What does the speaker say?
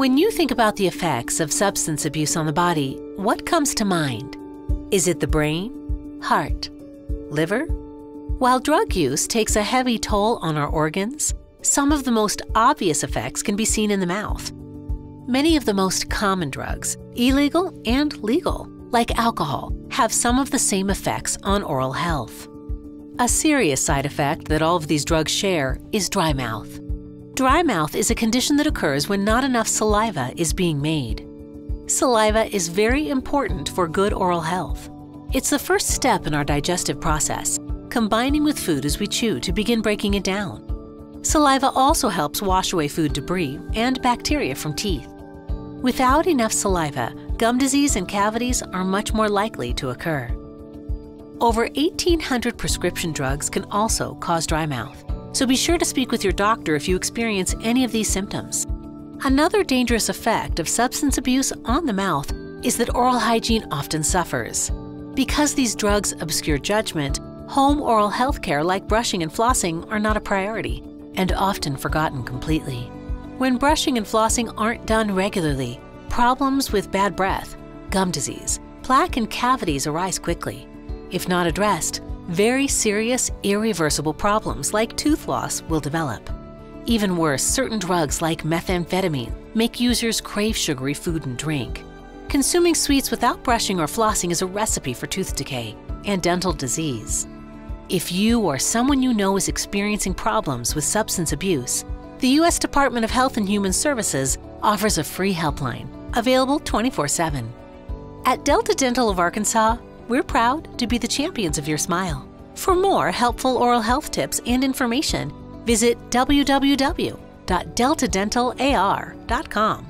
When you think about the effects of substance abuse on the body, what comes to mind? Is it the brain, heart, liver? While drug use takes a heavy toll on our organs, some of the most obvious effects can be seen in the mouth. Many of the most common drugs, illegal and legal, like alcohol, have some of the same effects on oral health. A serious side effect that all of these drugs share is dry mouth. Dry mouth is a condition that occurs when not enough saliva is being made. Saliva is very important for good oral health. It's the first step in our digestive process, combining with food as we chew to begin breaking it down. Saliva also helps wash away food debris and bacteria from teeth. Without enough saliva, gum disease and cavities are much more likely to occur. Over 1,800 prescription drugs can also cause dry mouth, so be sure to speak with your doctor if you experience any of these symptoms. Another dangerous effect of substance abuse on the mouth is that oral hygiene often suffers. Because these drugs obscure judgment, home oral health care like brushing and flossing are not a priority and often forgotten completely. When brushing and flossing aren't done regularly, problems with bad breath, gum disease, plaque, and cavities arise quickly. If not addressed, very serious, irreversible problems like tooth loss will develop. Even worse, certain drugs like methamphetamine make users crave sugary food and drink. Consuming sweets without brushing or flossing is a recipe for tooth decay and dental disease. If you or someone you know is experiencing problems with substance abuse, the U.S. Department of Health and Human Services offers a free helpline available 24 7. At Delta Dental of Arkansas, we're proud to be the champions of your smile. For more helpful oral health tips and information, visit www.deltadentalar.com.